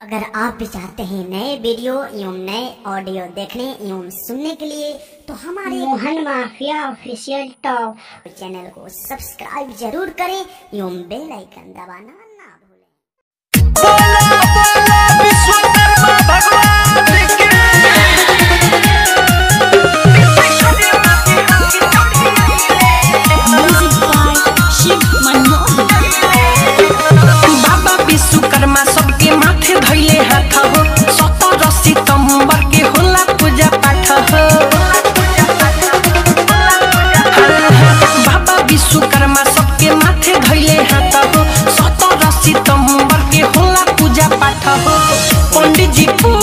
अगर आप भी चाहते हैं नए वीडियो एवं नए ऑडियो देखने एवं सुनने के लिए तो हमारे Mohan mafia official top channel को सब्सक्राइब ज़रूर करें एवं बेल आइकन दबाना de puro.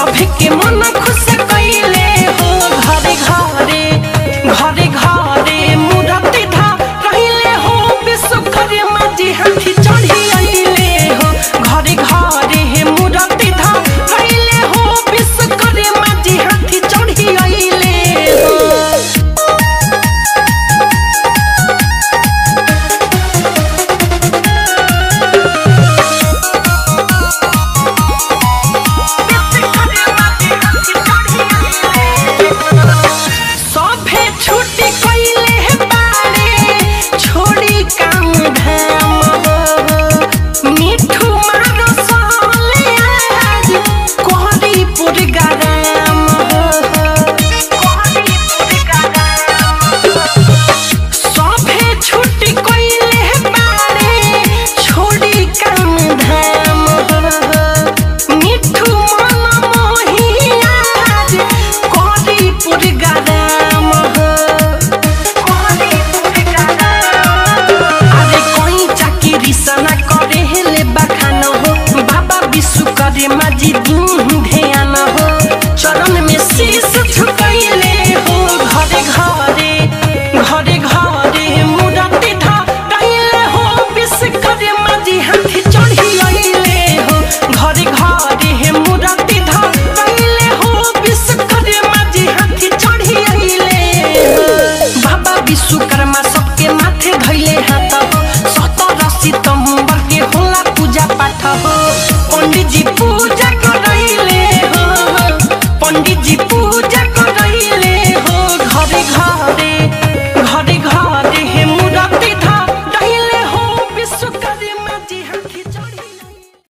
कफे के मन